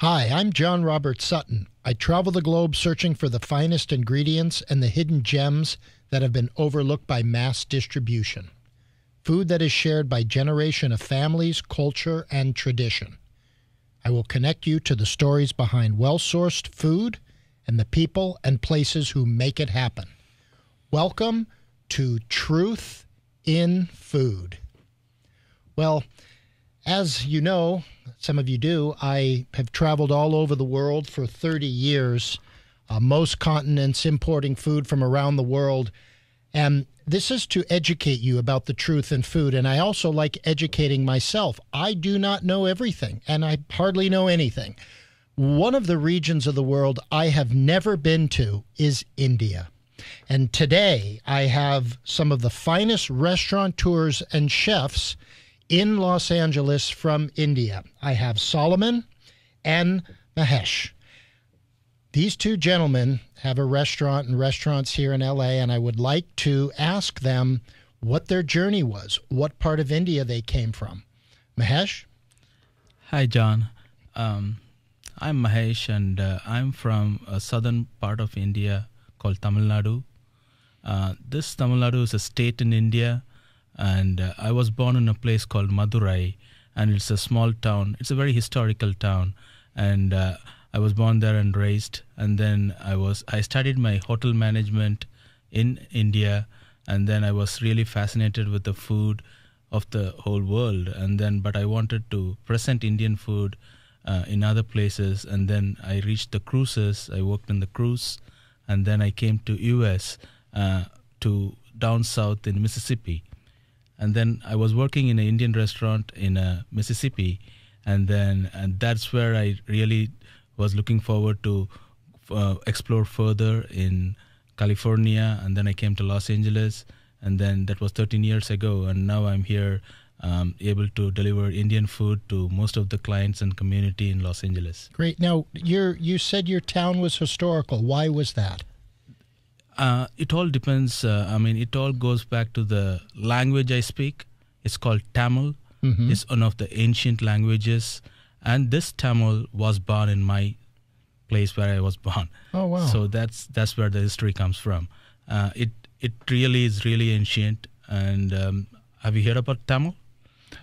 Hi, I'm John Robert Sutton. I travel the globe searching for the finest ingredients and the hidden gems that have been overlooked by mass distribution. Food that is shared by generation of families, culture, and tradition. I will connect you to the stories behind well-sourced food and the people and places who make it happen. Welcome to Truth in Food. Well, as you know, some of you do, I have traveled all over the world for 30 years, uh, most continents, importing food from around the world. And this is to educate you about the truth in food. And I also like educating myself. I do not know everything, and I hardly know anything. One of the regions of the world I have never been to is India. And today I have some of the finest restaurateurs and chefs in Los Angeles from India. I have Solomon and Mahesh. These two gentlemen have a restaurant and restaurants here in LA, and I would like to ask them what their journey was, what part of India they came from. Mahesh? Hi, John. Um, I'm Mahesh, and uh, I'm from a southern part of India called Tamil Nadu. Uh, this Tamil Nadu is a state in India, and uh, I was born in a place called Madurai, and it's a small town. It's a very historical town, and uh, I was born there and raised. And then I was I studied my hotel management in India, and then I was really fascinated with the food of the whole world. And then, but I wanted to present Indian food uh, in other places. And then I reached the cruises. I worked in the cruise, and then I came to U.S. Uh, to down south in Mississippi and then I was working in an Indian restaurant in uh, Mississippi, and then and that's where I really was looking forward to uh, explore further in California, and then I came to Los Angeles, and then that was 13 years ago, and now I'm here. Um, able to deliver Indian food to most of the clients and community in Los Angeles. Great. Now, you you said your town was historical. Why was that? Uh, it all depends. Uh, I mean, it all goes back to the language I speak. It's called Tamil. Mm-hmm. It's one of the ancient languages, and this Tamil was born in my place where I was born. Oh wow! So that's that's where the history comes from. Uh, it it really is really ancient. And um, have you heard about Tamil?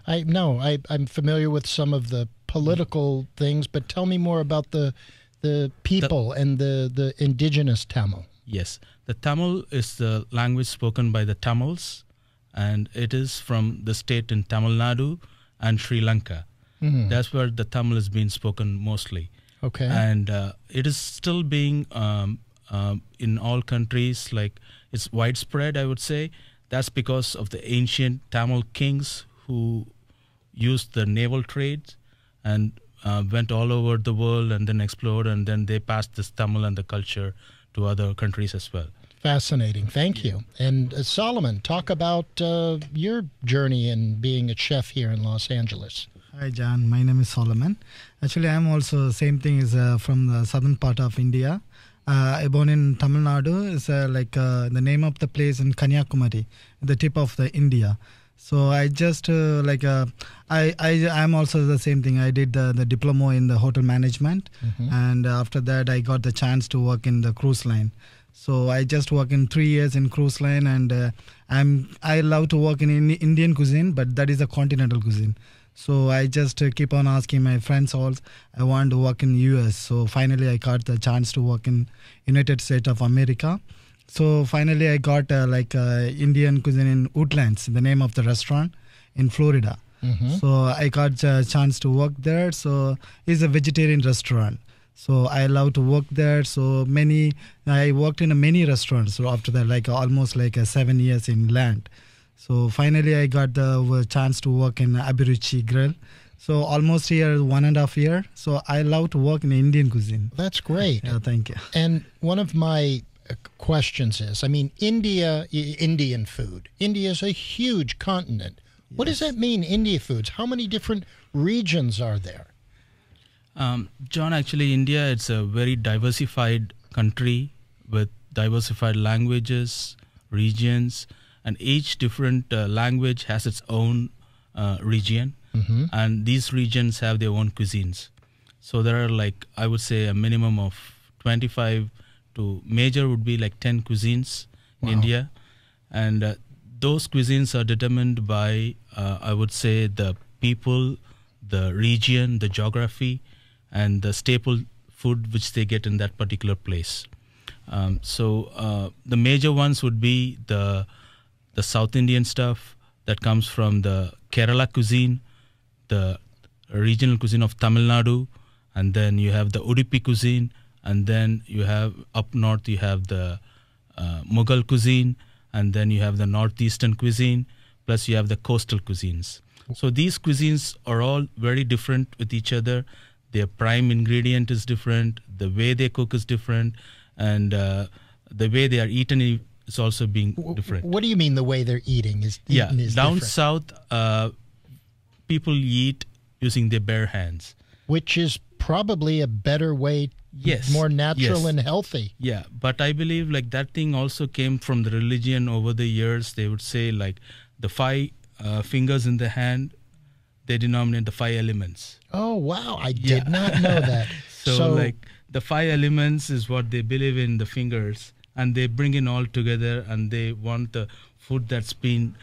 I no, I I'm familiar with some of the political things, but tell me more about the the people the, and the the indigenous Tamil. Yes, the Tamil is the language spoken by the Tamils, and it is from the state in Tamil Nadu and Sri Lanka. Mm-hmm. That's where the Tamil is being spoken mostly. Okay. And uh, it is still being um, um, in all countries, like it's widespread, I would say. That's because of the ancient Tamil kings who used the naval trade and uh, went all over the world and then explored, and then they passed this Tamil and the culture to other countries as well. Fascinating. Thank you. And uh, Solomon, talk about uh, your journey in being a chef here in Los Angeles. Hi, John. My name is Solomon. Actually, I'm also same thing is uh, from the southern part of India. Uh, I born in Tamil Nadu. Is uh, like uh, the name of the place in Kanyakumari, the tip of the India. So I just uh, like uh, I I am also the same thing. I did the, the diploma in the hotel management, mm-hmm. and after that I got the chance to work in the cruise line. So I just work in three years in cruise line, and uh, I'm I love to work in Indian cuisine, but that is a continental cuisine. So I just uh, keep on asking my friends all I want to work in US. So finally I got the chance to work in United States of America. So finally, I got uh, like uh, Indian cuisine in Woodlands, the name of the restaurant in Florida. Mm-hmm. So I got a chance to work there. So it's a vegetarian restaurant. So I love to work there. So many, I worked in many restaurants. So after that, like almost like a seven years in land. So finally, I got the chance to work in Abhiruchi Grill. So almost here one and a half year. So I love to work in Indian cuisine. That's great. Yeah, thank you. And one of my uh, questions is I mean, India, Indian food. India is a huge continent. Yes. What does that mean, India foods? How many different regions are there? Um, John, actually, India it's a very diversified country with diversified languages, regions, and each different uh, language has its own uh, region, mm-hmm. and these regions have their own cuisines. So there are like I would say a minimum of 25 to major would be like 10 cuisines in India, and uh, those cuisines are determined by uh, I would say the people, the region, the geography, and the staple food which they get in that particular place. Um, so uh, the major ones would be the the South Indian stuff that comes from the Kerala cuisine, the regional cuisine of Tamil Nadu, and then you have the Udupi cuisine, and then you have up north you have the uh, Mughal cuisine, and then you have the northeastern cuisine, plus you have the coastal cuisines. So these cuisines are all very different with each other. Their prime ingredient is different. The way they cook is different, and uh, the way they are eaten is also being different. What do you mean the way they're eating is Yeah, is down different? south, uh, people eat using their bare hands. which is probably a better way, Yes, more natural yes. and healthy. Yeah, but I believe like that thing also came from the religion over the years. They would say like the five uh, fingers in the hand, they denominate the five elements. Oh wow, I Yeah. did not know that. So, like the five elements is what they believe in the fingers, and they bring in all together, and they want the food that's been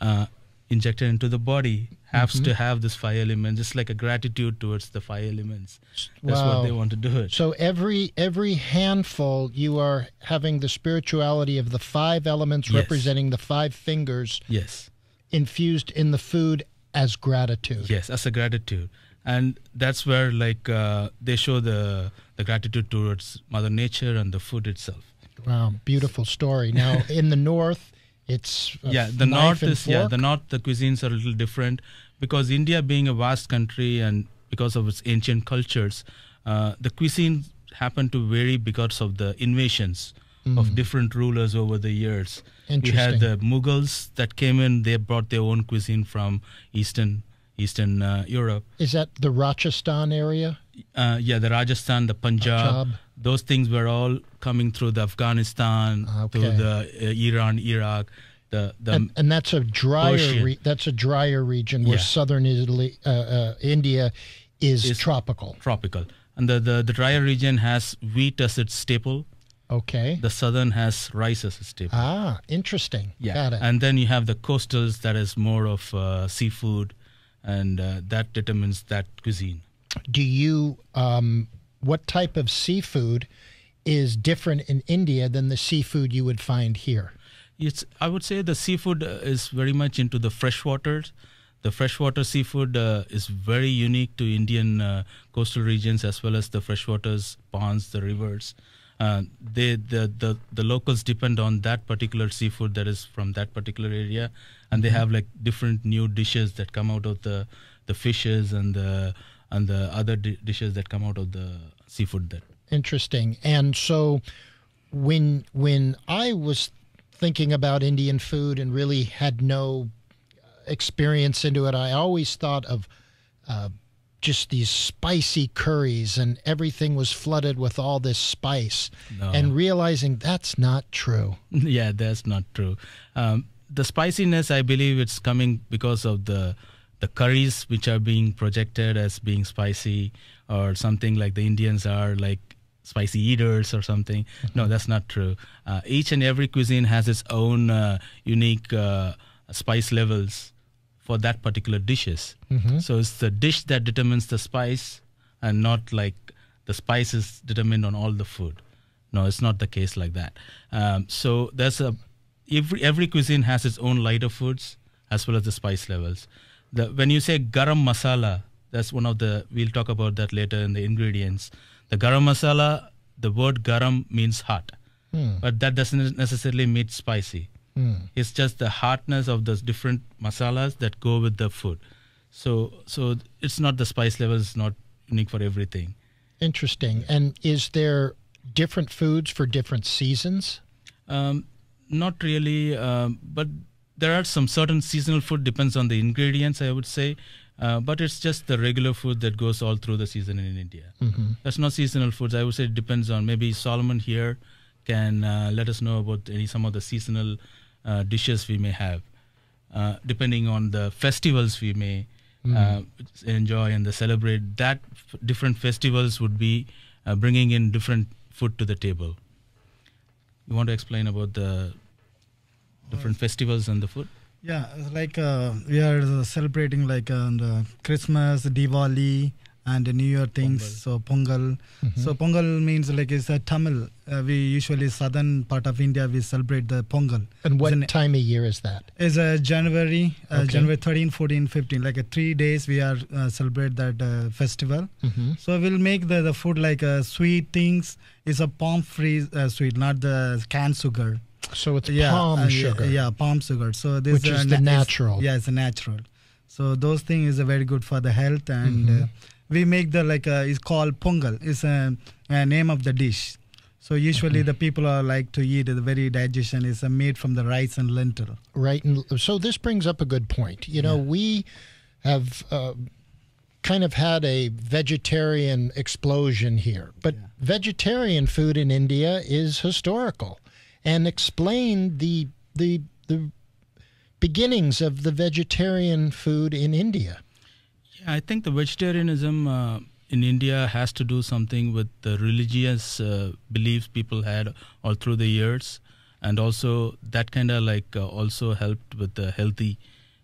uh, injected into the body has Mm-hmm. to have this five elements, just like a gratitude towards the five elements. That's Wow. what they want to do it. So every every handful, you are having the spirituality of the five elements Yes. representing the five fingers Yes. infused in the food as gratitude. Yes, as a gratitude, and that's where like uh, they show the the gratitude towards Mother Nature and the food itself. Wow, beautiful story. Now in the north, it's yeah, the north is yeah the north the cuisines are a little different because India being a vast country and because of its ancient cultures, uh, the cuisine happened to vary because of the invasions of different rulers over the years. You Mm. Had the Mughals that came in; they brought their own cuisine from eastern Eastern uh, Europe. Is that the Rajasthan area? uh, yeah, the Rajasthan, the Punjab, Punjab. those things were all coming through the Afghanistan, through the uh, Iran, Iraq, the the and, and that's a drier re- that's a drier region where Yeah. southern Italy, uh, uh, India is, Is- tropical. tropical. And the, the, the drier region has wheat as its staple. Okay. The southern has rice as its staple. ah, interesting. yeah. Got it. And then you have the coastals that is more of uh, seafood, and uh, that determines that cuisine. Do you um, what type of seafood is different in India than the seafood you would find here? It's I would say the seafood uh, is very much into the freshwater. The freshwater seafood uh, is very unique to Indian uh, coastal regions as well as the freshwaters, ponds, the rivers. Uh, they the, the the locals depend on that particular seafood that is from that particular area, and they have like different new dishes that come out of the the fishes and the and the other di- dishes that come out of the seafood there. Interesting. And so when when I was thinking about Indian food and really had no experience into it, I always thought of uh, just these spicy curries and everything was flooded with all this spice No. and realizing that's not true. yeah, that's not true. Um, the spiciness, I believe, it's coming because of the the curries which are being projected as being spicy, or something like the Indians are like spicy eaters or something. No, that's not true. Uh, each and every cuisine has its own uh, unique uh, spice levels for that particular dishes. So it's the dish that determines the spice, and not like the spice is determined on all the food. No, it's not the case like that. Um, so there's a every every cuisine has its own lighter foods as well as the spice levels. The when you say garam masala, that's one of the we'll talk about that later in the ingredients. The garam masala, the word garam means hot, but that doesn't necessarily mean spicy. It's just the hardness of those different masalas that go with the food. So so it's not the spice level is not unique for everything. Interesting. And is there different foods for different seasons? Um, not really, um, but there are some certain seasonal food depends on the ingredients. I would say, uh, but it's just the regular food that goes all through the season in India. Mm-hmm. That's not seasonal foods. I would say it depends on maybe Solomon here can uh, let us know about any some of the seasonal uh, dishes we may have, uh, depending on the festivals we may uh, enjoy and they celebrate. That f- different festivals would be uh, bringing in different food to the table. You want to explain about the different festivals and the food? Yeah, like uh, we are celebrating like the Christmas, Diwali, and the New Year things. Pongal. So Pongal. So Pongal means like it's a Tamil. Uh, we usually southern part of India we celebrate the Pongal. And what an- time of year is that? It's uh, January, uh, Okay. January 13, 14, 15. Like uh, three days we are uh, celebrate that uh, festival. Mm-hmm. So we'll make the, the food like uh, sweet things. It's a palm free uh, sweet, not the canned sugar. So it's yeah, palm uh, yeah, sugar. Yeah, palm sugar. So this Which is the na- natural. yeah, it's a natural. So those things is uh, very good for the health, and Mhm. uh, we make the like uh, it's called pongal. It's a, a name of the dish. So usually Mm-hmm. the people are like to eat the very digestion is uh, made from the rice and lentil. Right. And so this brings up a good point. You know, we have uh, kind of had a vegetarian explosion here, but Yeah. vegetarian food in India is historical. And explain the the the beginnings of the vegetarian food in India. Yeah, I think the vegetarianism uh, in India has to do something with the religious uh, beliefs people had all through the years, and also that kind of like uh, also helped with the healthy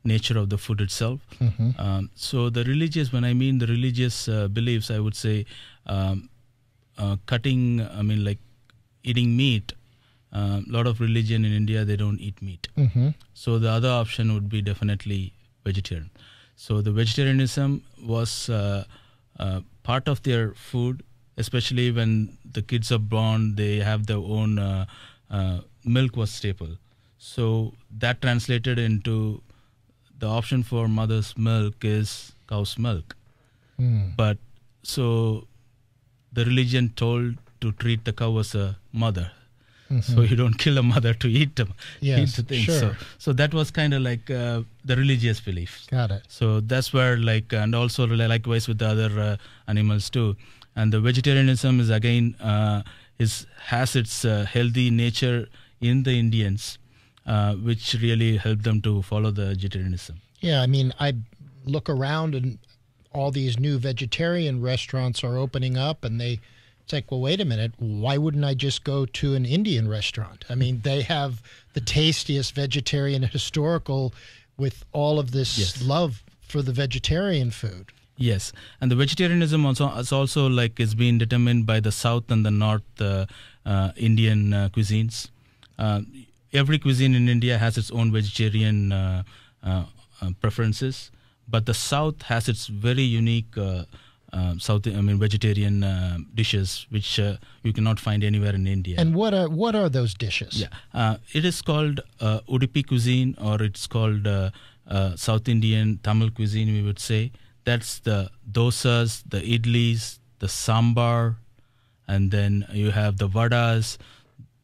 nature of the food itself. Mm-hmm. Um, so the religious, when I mean the religious uh, beliefs, I would say um, uh, cutting. I mean like eating meat. A lot of religion in India they don't eat meat. Mm-hmm. So the other option would be definitely vegetarian. So the vegetarianism was uh, uh, part of their food, especially when the kids are born. They have their own uh, uh, milk was staple. So that translated into the option for mother's milk is cow's milk. Mm. But so the religion told to treat the cow as a mother. So you don't kill a mother to eat them. Mm-hmm. Yes, eat the thing. So, sure. so that was kind of like uh, the religious belief. Got it. So that's where like and also li- likewise with the other uh, animals too. And the vegetarianism is again uh, is has its uh, healthy nature in the Indians, uh, which really helped them to follow the vegetarianism. Yeah, I mean, I look around and all these new vegetarian restaurants are opening up, and they. It's like, well, wait a minute. Why wouldn't I just go to an Indian restaurant? I mean, they have the tastiest vegetarian historical with all of this Yes. love for the vegetarian food. Yes, and the vegetarianism also is also like is being determined by the south and the north uh, uh, Indian uh, cuisines. Uh, every cuisine in India has its own vegetarian uh, uh, preferences, but the south has its very unique uh, uh, south. I mean, vegetarian uh, dishes which uh, you cannot find anywhere in India. And what are what are those dishes? Yeah, uh, it is called uh, Udupi cuisine, or it's called uh, uh, South Indian Tamil cuisine. We would say that's the dosas, the idlis, the sambar, and then you have the vadas.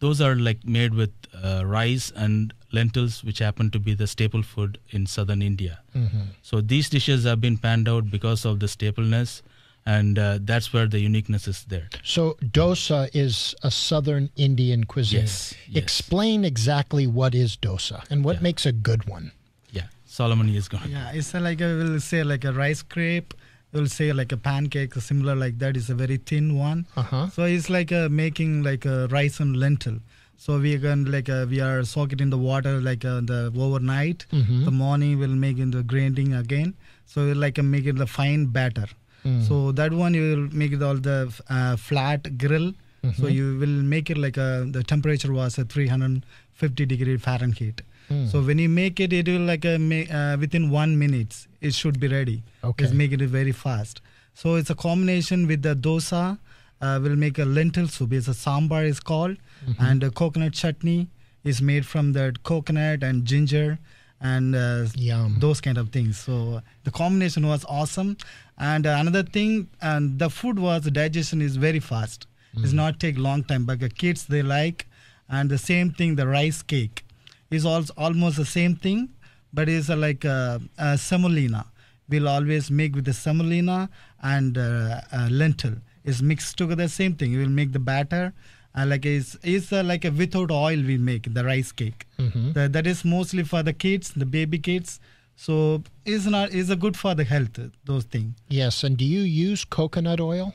Those are like made with uh, rice and lentils, which happen to be the staple food in southern India. Mhm. So these dishes have been panned out because of the stapleness, and uh, that's where the uniqueness is there. So dosa is a southern Indian cuisine. Yes, yes. Explain exactly what is dosa and what Yeah. makes a good one. Yeah, Solomon is going. Yeah, it's a, like a, we'll say like a rice crepe. We'll say like a pancake, similar like that. It's a very thin one. Uh huh. So it's like a making like a rice and lentil. So we can like uh, we are soak it in the water like uh, the overnight. Mhm. The morning we'll make in the grinding again. So we'll like uh, make it the fine batter. Mm. So that one you will make it all the uh, flat grill. So Mhm. you will make it like a, the temperature was at 350 degree Fahrenheit. Mm. So when you make it, it will like a ma- uh, within one minute it should be ready. Okay. It's making it very fast. So it's a combination with the dosa. Uh, we'll make a lentil soup. It's a sambar is called, Mhm. and a coconut chutney is made from that coconut and ginger and uh, Yum. those kind of things. So the combination was awesome. And uh, another thing, and the food was digestion is very fast. It's not take long time, but the kids they like. And the same thing, the rice cake is also almost the same thing, but it's uh, like a, a semolina. We'll always make with the semolina and uh, uh, lentil is mixed together. Same thing. We will make the batter. Uh, like it's, it's uh, like a without oil we make the rice cake. Mhm. That, that is mostly for the kids, the baby kids. So is not is a good for the health. Those things. Yes, and do you use coconut oil?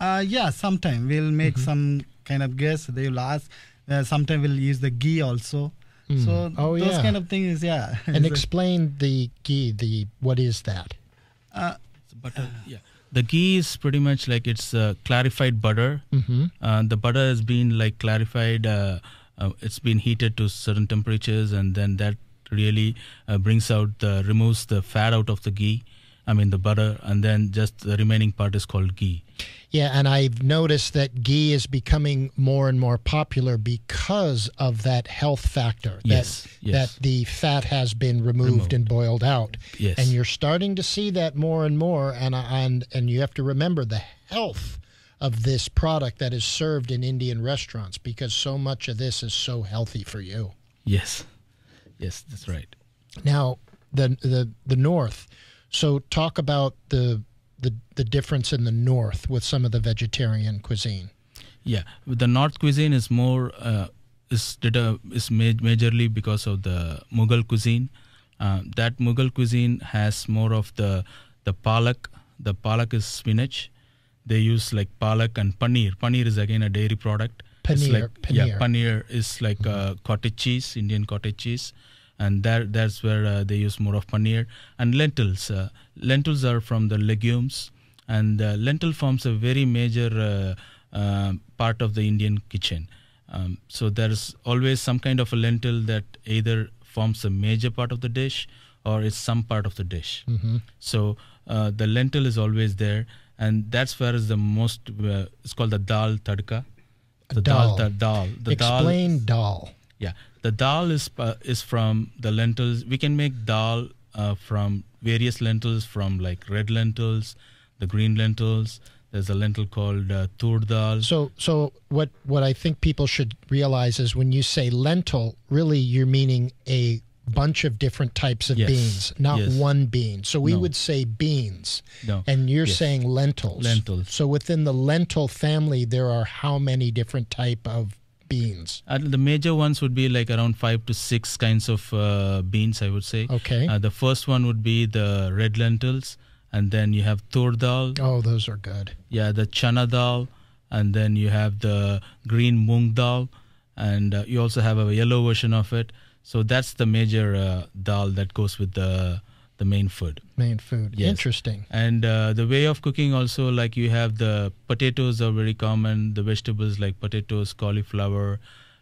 Uh, yeah, sometime we'll make Mm-hmm. some kind of guess. They will ask. Uh, sometime we'll use the ghee also. So Oh, those yeah. kind of things, yeah. And Is explain the ghee. The what is that? uh, butter. Yeah, the ghee is pretty much like it's uh, clarified butter. Mm-hmm. Uh, the butter has been like clarified. Uh, uh, it's been heated to certain temperatures, and then that really uh, brings out the removes the fat out of the ghee. I mean the butter, and then just the remaining part is called ghee. Yeah, and I've noticed that ghee is becoming more and more popular because of that health factor. Yes, That, yes. that the fat has been removed, Removed. and boiled out. Yes. And you're starting to see that more and more. And uh, and and you have to remember the health of this product that is served in Indian restaurants because so much of this is so healthy for you. Yes, yes, that's right. Now, the the the north. So talk about the the the difference in the north with some of the vegetarian cuisine. Yeah, the North cuisine is more uh, is did a, is ma- majorly because of the Mughal cuisine. Uh, that Mughal cuisine has more of the the palak. The palak is spinach. They use like palak and paneer. Paneer is again a dairy product. Paneer, like, Yeah, paneer. paneer is like uh, cottage cheese, Indian cottage cheese, and that that's where uh, they use more of paneer and lentils. Uh, lentils are from the legumes, and uh, lentil forms a very major uh, uh, part of the Indian kitchen. Um, so there's always some kind of a lentil that either forms a major part of the dish or is some part of the dish. So uh, the lentil is always there, and that's where is the most. Uh, it's called the dal tadka. The Dal. dal, the dal. The Explain dal. dal. Yeah, the dal is uh, is from the lentils. We can make dal uh, from various lentils, from like red lentils, the green lentils. There's a lentil called uh, tur dal. So, so what what I think people should realize is when you say lentil, really you're meaning a bunch of different types of Yes. beans, not Yes. one bean. So we No. would say beans, No. and you're Yes. saying lentils. Lentils. So within the lentil family, there are how many different type of beans? And the major ones would be like around five to six kinds of uh, beans, I would say. Okay. Uh, the first one would be the red lentils, and then you have tur dal. oh, those are good. Yeah, the chana dal, and then you have the green moong dal, and uh, you also have a yellow version of it. So that's the major uh, dal that goes with the the main food. Main food. Yes. Interesting. And uh, the way of cooking also, like you have the potatoes are very common. The vegetables like potatoes, cauliflower,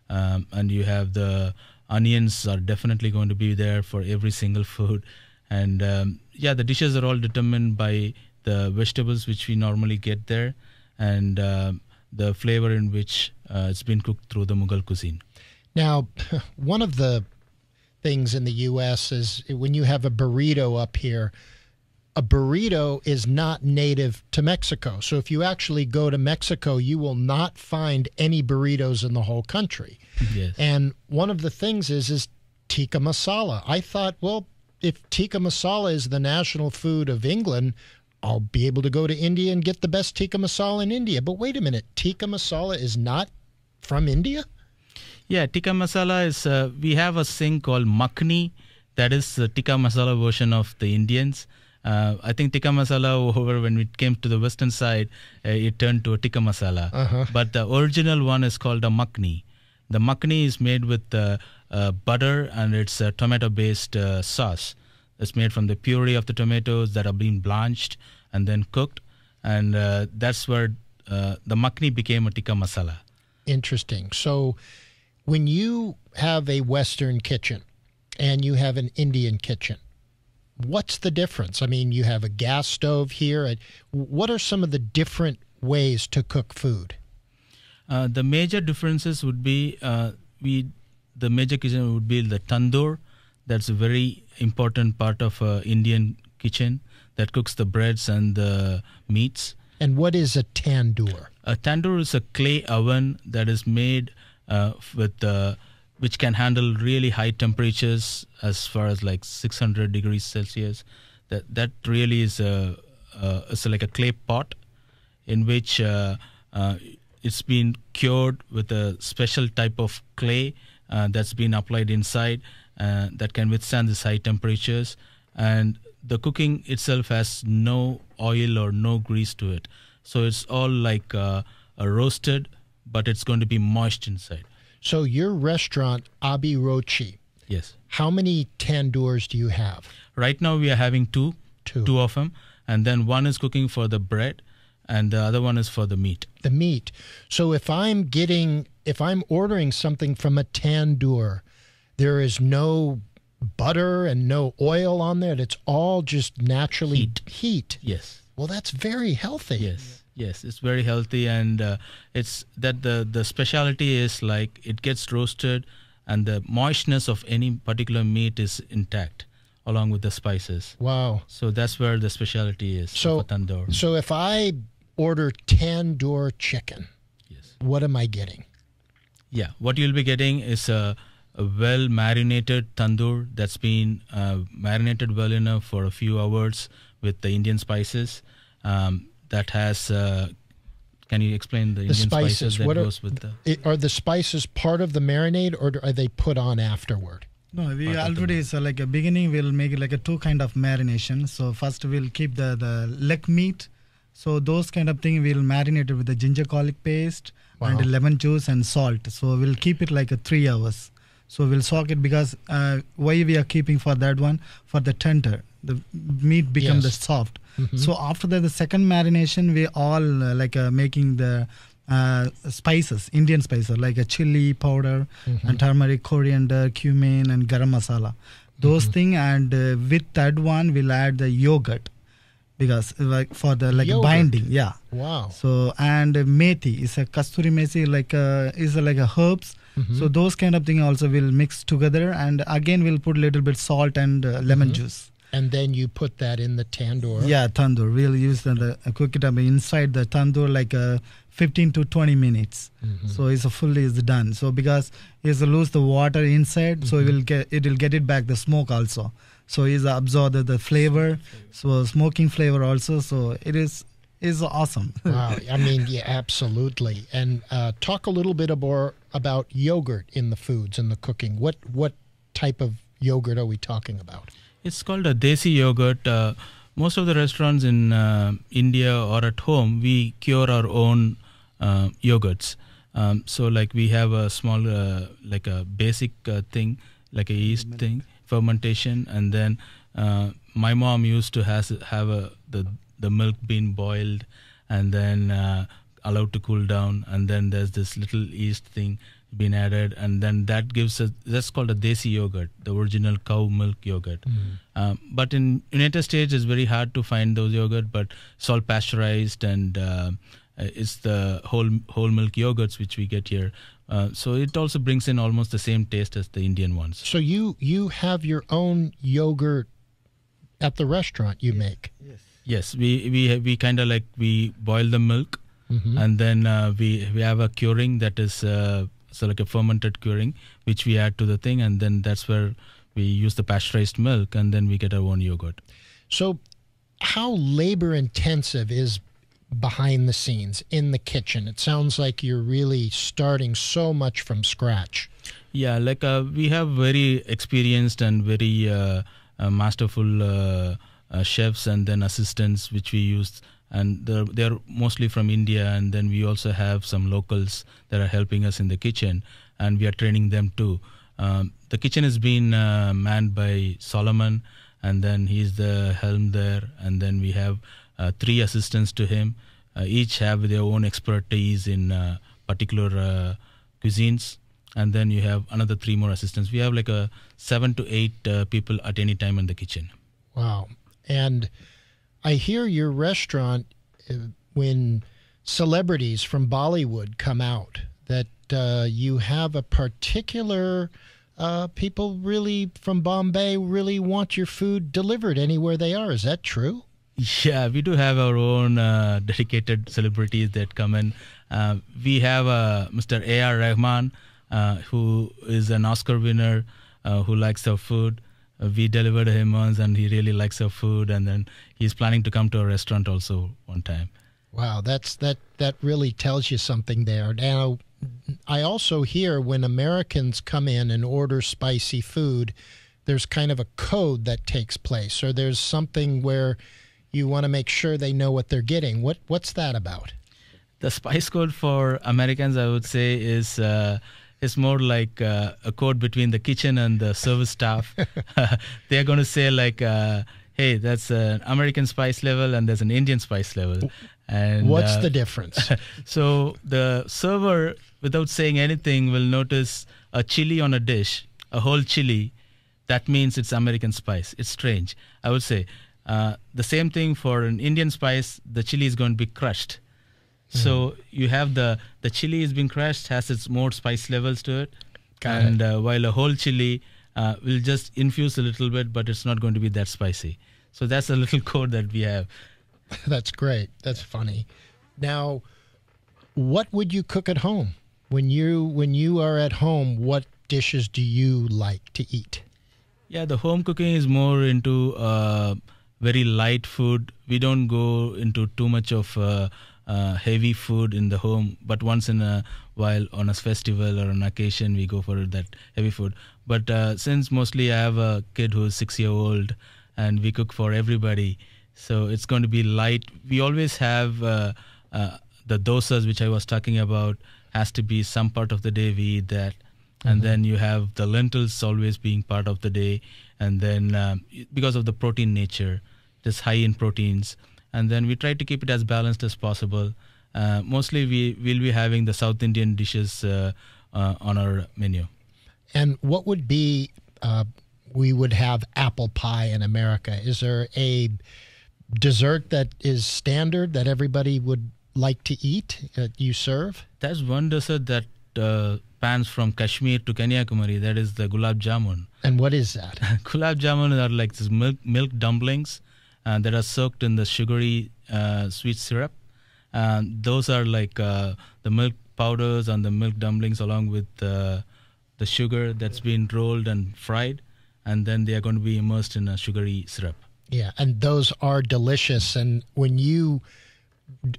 um, and you have the onions are definitely going to be there for every single food. And um, yeah, the dishes are all determined by the vegetables which we normally get there, and um the flavor in which uh, it's been cooked through the Mughal cuisine. Now, one of the things in the U.S. is when you have a burrito up here, a burrito is not native to Mexico. So if you actually go to Mexico, you will not find any burritos in the whole country. Yes. And one of the things is is tikka masala. I thought, well, if tikka masala is the national food of England, I'll be able to go to India and get the best tikka masala in India. But wait a minute, tikka masala is not from India? Yeah, tikka masala is. Uh, we have a thing called makhni, that is the tikka masala version of the Indians. Uh, I think tikka masala over when it came to the western side, uh, it turned to a tikka masala. Uh-huh. But the original one is called a makhni. The makhni is made with uh, uh, butter and it's a tomato-based uh, sauce. It's made from the puree of the tomatoes that are being blanched and then cooked, and uh, that's where uh, the makhni became a tikka masala. Interesting. So when you have a Western kitchen and you have an Indian kitchen, what's the difference? I mean, you have a gas stove here. What are some of the different ways to cook food? Uh, the major differences would be uh, we the major kitchen would be the tandoor. That's a very important part of uh, Indian kitchen that cooks the breads and the meats. And what is a tandoor? A tandoor is a clay oven that is made with uh, which can handle really high temperatures as far as like 600 degrees Celsius. That that really is a uh, it's like a clay pot in which uh, uh, it's been cured with a special type of clay uh, that's been applied inside uh, that can withstand these high temperatures and the cooking itself has no oil or no grease to it. So it's all like uh, a roasted, but it's going to be moist inside. So your restaurant, Abhiruchi, Yes. how many tandoors do you have? Right now we are having two, Two. two of them, and then one is cooking for the bread, and the other one is for the meat. The meat. So if I'm getting, if I'm ordering something from a tandoor, there is no butter and no oil on there. It's all just naturally Heat. heat. Yes. Well, that's very healthy. Yes, yes, it's very healthy, and uh, it's that the the specialty is like it gets roasted, and the moistness of any particular meat is intact, along with the spices. Wow. So that's where the specialty is So- tandoor. So if I order tandoor chicken, yes, what am I getting? yeah. What you'll be getting is a, a well marinated tandoor that's been uh, marinated well enough for a few hours with the Indian spices. Um, that has. Uh, can you explain the, The Indian spices. spices that What are, goes with the? it- are the spices part of the marinade or are they put on afterward? No, we Part already so like a beginning we'll make it like a two kind of marination. So first we'll keep the the leg meat. So those kind of thing we'll marinate it with the ginger garlic paste Wow. and lemon juice and salt. So we'll keep it like a three hours. So we'll soak it because uh, why we are keeping for that one for the tender the meat become the Yes. soft. Mhm. So after that the second marination we all uh, like uh, making the uh, spices Indian spices like a chili powder Mhm. and turmeric, coriander, cumin, and garam masala. Those Mm-hmm. thing and uh, with that one we'll add the yogurt because uh, like for the like Yogurt. binding, yeah. Wow. So and uh, methi is a kasturi methi like a, is a, like a herbs. Mhm. So those kind of thing also will mix together and again we'll put little bit salt and uh, lemon Mhm. juice. And then you put that in the tandoor. Yeah, tandoor. We'll use the, the cook it up inside the tandoor like uh, 15 to 20 minutes. Mhm. So it's a fully is done. So because it's lose the water inside, so it will get it will get it back the smoke also. So it's absorb the, the flavor, so smoking flavor also. So it is is awesome. wow. I mean, yeah, absolutely. And uh, talk a little bit more about yogurt in the foods and the cooking. What what type of yogurt are we talking about? It's called a desi yogurt. Uh, most of the restaurants in uh, India or at home, we cure our own uh, yogurts. Um, so, like we have a small, uh, like a basic uh, thing, like a yeast thing, fermentation, and then uh, my mom used to has have a the the milk being boiled, and then uh, allowed to cool down, and then there's this little yeast thing being added, and then that gives us that's called a desi yogurt, the original cow milk yogurt. Um, but in United States, it's very hard to find those yogurt, but it's all pasteurized and uh, it's the whole whole milk yogurts which we get here. Uh, so it also brings in almost the same taste as the Indian ones. So you you have your own yogurt at the restaurant you make. Yes, Yes, we we we kind of like we boil the milk, Mhm. and then uh, we we have a curing that is uh, so like a fermented curing which we add to the thing, and then that's where we use the pasteurized milk, and then we get our own yogurt. So, how labor intensive is behind the scenes in the kitchen? It sounds like you're really starting so much from scratch. Yeah, like uh, we have very experienced and very uh, uh, masterful uh, uh, chefs and then assistants which we use, and they're, they're mostly from India. And then we also have some locals that are helping us in the kitchen, and we are training them too. Um, the kitchen has been uh, manned by Solomon, and then he's the helm there, and then we have uh, three assistants to him. Uh, each have their own expertise in uh, particular uh, cuisines and then you have another three more assistants. We have like a seven to eight uh, people at any time in the kitchen. Wow. And I hear your restaurant, uh, when celebrities from Bollywood come out, that uh, you have a particular. Uh, people really from Bombay really want your food delivered anywhere they are. Is that true? Yeah, we do have our own uh, dedicated celebrities that come in. Uh, we have uh, Mr. A.R. Rahman, uh, who is an Oscar winner, uh, who likes our food. We delivered him once, and he really likes our food. And then he's planning to come to our restaurant also one time. Wow, that's that that really tells you something there. Now, I also hear when Americans come in and order spicy food, there's kind of a code that takes place, or there's something where you want to make sure they know what they're getting. What what's that about? The spice code for Americans, I would say, is uh, is more like uh, a code between the kitchen and the service staff. They're going to say like, uh, "Hey, that's an American spice level, and there's an Indian spice level." And What's uh, the difference? so the server, without saying anything, will notice a chili on a dish, a whole chili. That means it's American spice. It's strange. I would say uh, the same thing for an Indian spice. The chili is going to be crushed. So you have the the chili is being crushed, has its more spice levels to it, Got it. and Uh, while a whole chili uh, will just infuse a little bit, but it's not going to be that spicy. So that's a little code that we have. That's great. That's funny. Now, what would you cook at home when you when you are at home? What dishes do you like to eat? Yeah, the home cooking is more into uh, very light food. We don't go into too much of uh, uh, heavy food in the home, but once in a while on a festival or an occasion, we go for that heavy food. But uh, since mostly I have a kid who's six year old and we cook for everybody, so it's going to be light. We always have uh, uh, the dosas, which I was talking about, has to be some part of the day we eat that and then you have the lentils always being part of the day and then um, because of the protein nature it is high in proteins and then we try to keep it as balanced as possible uh, mostly we will be having the south indian dishes uh, uh, on our menu And what would be? Uh, we would have apple pie in America. Is there a dessert that is standard that everybody would like to eat that you serve? that's one dessert that uh, pans from kashmir to kanyakumari that is the gulab jamun And what is that? gulab jamun are like these milk milk dumplings uh, that are soaked in the sugary uh, sweet syrup. Um, those are like uh, the milk powders and the milk dumplings along with uh, the sugar that's been rolled and fried, and then they are going to be immersed in a sugary syrup. Yeah, and those are delicious. And when you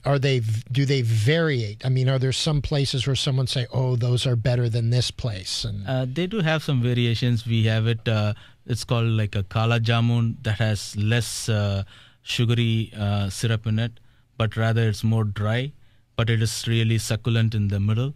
are they do they variate? I mean, are there some places where someone say, "Oh, those are better than this place"? And Uh, they do have some variations. We have it. Uh, it's called like a kala jamun that has less uh, sugary uh, syrup in it, but rather it's more dry. But it is really succulent in the middle.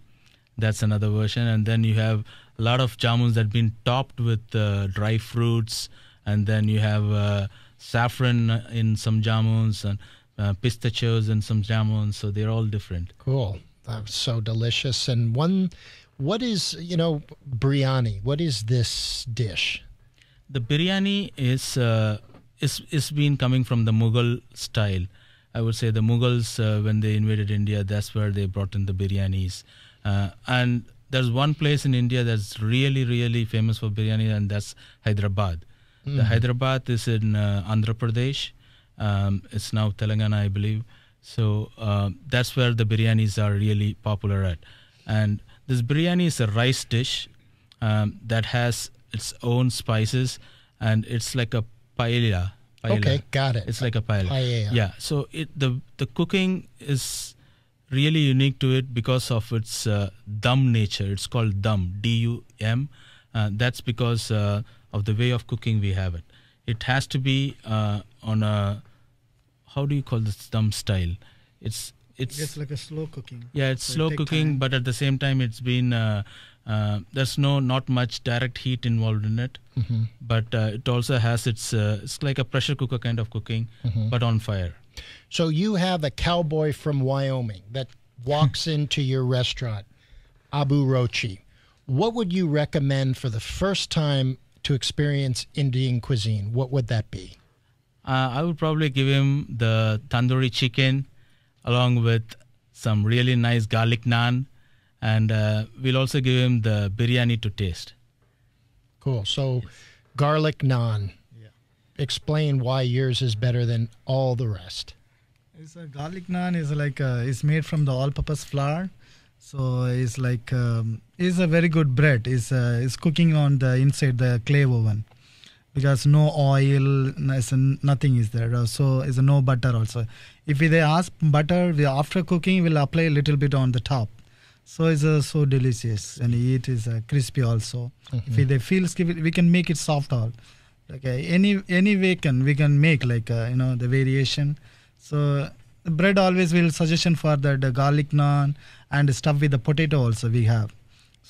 That's another version. And then you have a lot of jamuns that have been topped with uh, dry fruits, and then you have uh, saffron in some jamuns and uh, pistachios and some jamuns. So they're all different. cool, that was so delicious. And one, what is you know biryani? What is this dish? The biryani is uh, is is been coming from the Mughal style. I would say the Mughals uh, when they invaded India, that's where they brought in the biryanis. Uh, and there's one place in India that's really really famous for biryani, and that's Hyderabad. The Hyderabad is in uh, Andhra Pradesh. Um, it's now Telangana, I believe. So uh, that's where the biryanis are really popular at. And this biryani is a rice dish um, that has its own spices, and it's like a paella. paella. Okay, got it. It's like a paella. Paella. Yeah. So it the the cooking is really unique to it because of its uh, dum nature. It's called dum, D-U-M. Uh, that's because uh, of the way of cooking we have it. It has to be uh, on a how do you call this dum style? It's it's It's like a slow cooking. yeah, it's So slow take cooking, time. but at the same time, it's been uh, uh, there's no not much direct heat involved in it. Mm-hmm. But uh, it also has its uh, it's like a pressure cooker kind of cooking, Mm-hmm. but on fire. So you have a cowboy from Wyoming that walks into your restaurant, Abhiruchi. What would you recommend for the first time to experience Indian cuisine? What would that be? Uh, I would probably give him the tandoori chicken, along with some really nice garlic naan, and uh, we'll also give him the biryani to taste. Cool. So, garlic naan. Yeah. Explain why yours is better than all the rest. It's a garlic naan is like uh, it's made from the all-purpose flour, so it's like um, it's a very good bread. It's uh, it's cooking on the inside the clay oven because no oil, n- it's n- nothing is there. Uh, So it's no butter also. If they ask butter, we after cooking we'll apply a little bit on the top. So it's uh, so delicious and it is uh, crispy also. Mm-hmm. If they feel skippy, we can make it soft all. Like uh, any any way can we can make like uh, you know the variation. So the bread always will suggestion for that the garlic naan and stuff with the potato also we have.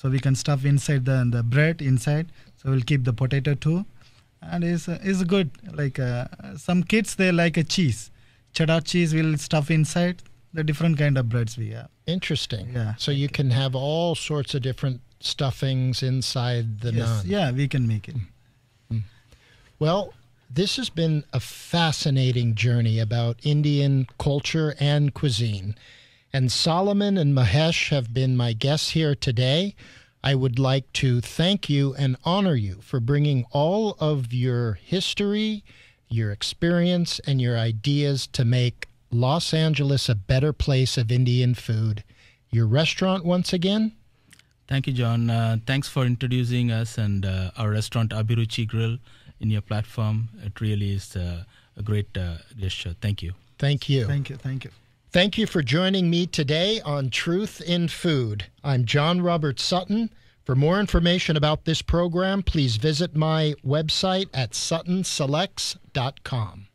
So we can stuff inside the the bread inside. So we'll keep the potato too, and it's uh, it's good. Like uh, some kids they like a cheese, cheddar cheese will stuff inside the different kind of breads we have. Interesting. Yeah. So you can have all sorts of different stuffings inside the yes, naan. yeah, we can make it. Well, this has been a fascinating journey about Indian culture and cuisine. And Solomon and Mahesh have been my guests here today. I would like to thank you and honor you for bringing all of your history, your experience, and your ideas to make Los Angeles a better place of Indian food. Your restaurant, once again? Thank you, John. Uh, thanks for introducing us and uh, our restaurant Abhiruchi Grill in your platform. It really is uh, a great uh, gesture. Thank you. Thank you. Thank you, thank you. Thank you for joining me today on Truth in Food. I'm John Robert Sutton. For more information about this program, please visit my website at suttonselects.com.